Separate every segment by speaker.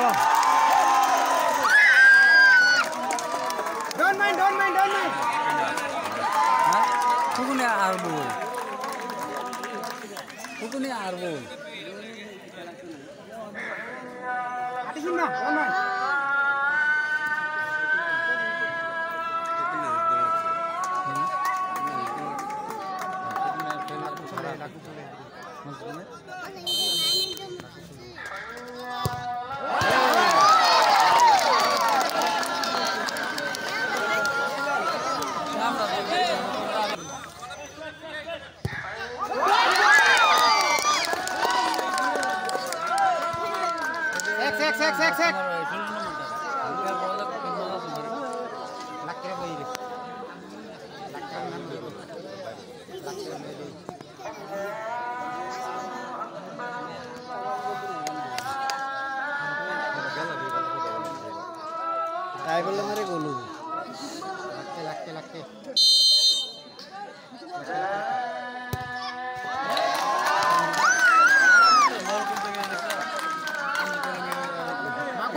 Speaker 1: Don't mind, don't mind, don't mind.
Speaker 2: Kukune arbo. Kukune arbo.
Speaker 1: Ati hinna, don't mind.
Speaker 2: তাই বললে মারে গলু
Speaker 1: Lakke, lakke, lakke.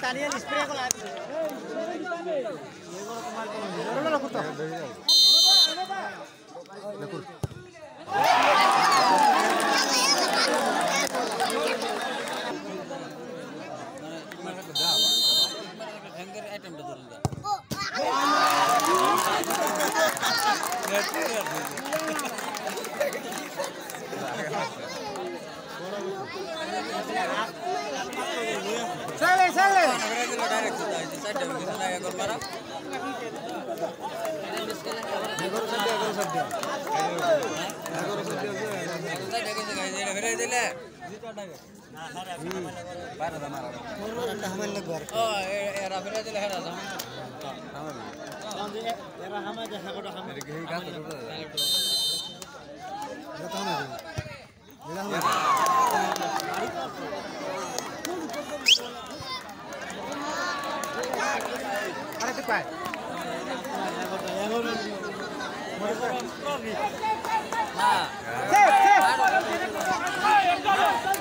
Speaker 1: Daniel, espera con la... चले चले direct আরে তুই Go, go, go.